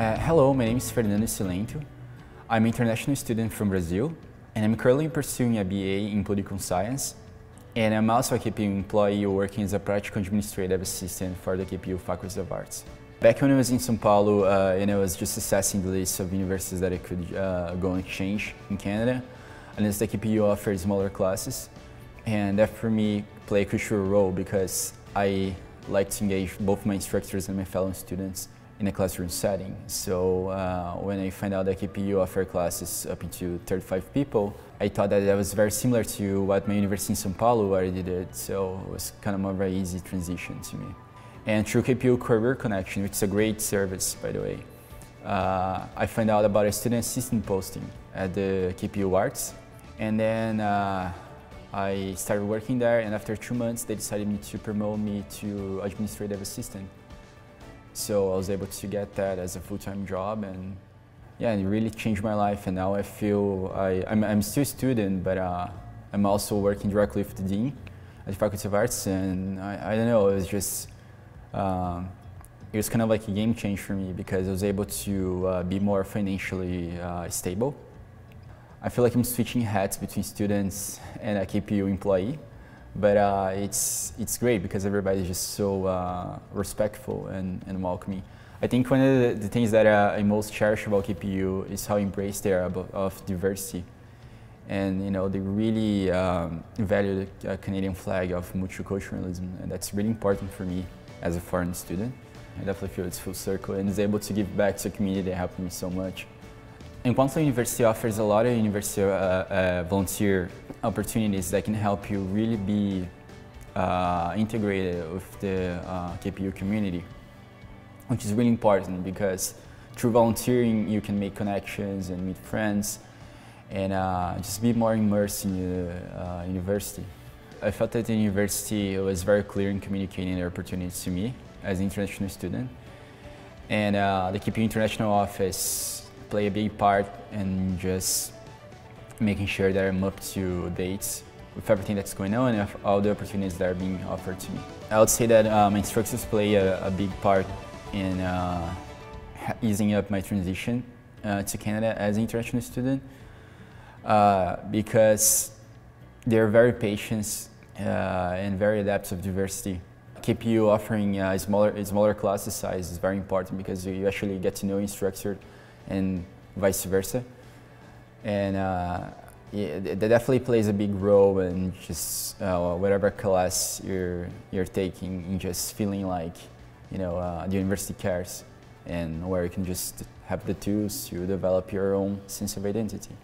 Uh, hello, my name is Fernando Silento. I'm an international student from Brazil, and I'm currently pursuing a BA in political science. And I'm also a KPU employee working as a practical administrative assistant for the KPU Faculty of Arts. Back when I was in São Paulo, uh, and I was just assessing the list of universities that I could uh, go and exchange in Canada, and as the KPU offered smaller classes, and that for me played a crucial role because I like to engage both my instructors and my fellow students in a classroom setting. So uh, when I found out that KPU offer classes up to 35 people, I thought that that was very similar to what my university in São Paulo already did. So it was kind of a very easy transition to me. And through KPU Career Connection, which is a great service, by the way, uh, I found out about a student assistant posting at the KPU Arts. And then uh, I started working there, and after two months, they decided to promote me to administrative assistant. So I was able to get that as a full-time job, and yeah, it really changed my life. And now I feel I, I'm, I'm still a student, but uh, I'm also working directly with the dean at the Faculty of Arts, and I, I don't know, it was just um, it was kind of like a game change for me because I was able to uh, be more financially uh, stable. I feel like I'm switching hats between students and a KPU employee, but uh, it's, it's great because everybody's just so uh, respectful and, and welcoming. I think one of the, the things that uh, I most cherish about KPU is how embraced they are of diversity. And you know, they really um, value the uh, Canadian flag of multiculturalism, and that's really important for me as a foreign student. I definitely feel it's full circle and is able to give back to a community that helped me so much. Kwantlen university offers a lot of university uh, uh, volunteer opportunities that can help you really be uh, integrated with the uh, KPU community, which is really important because through volunteering you can make connections and meet friends and uh, just be more immersed in the uh, university. I felt that the university was very clear in communicating their opportunities to me as an international student. And the KPU International Office play a big part in just making sure that I'm up to date with everything that's going on and all the opportunities that are being offered to me. I would say that um, instructors play a, a, big part in uh, easing up my transition uh, to Canada as an international student uh, because they're very patient uh, and very adaptive to diversity. KPU offering a smaller, smaller class size is very important because you actually get to know instructor and vice versa. And uh, yeah, that definitely plays a big role in just uh, whatever class you're you're taking, in just feeling like you know uh, the university cares, and where you can just have the tools to develop your own sense of identity.